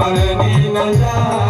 Ani na ja.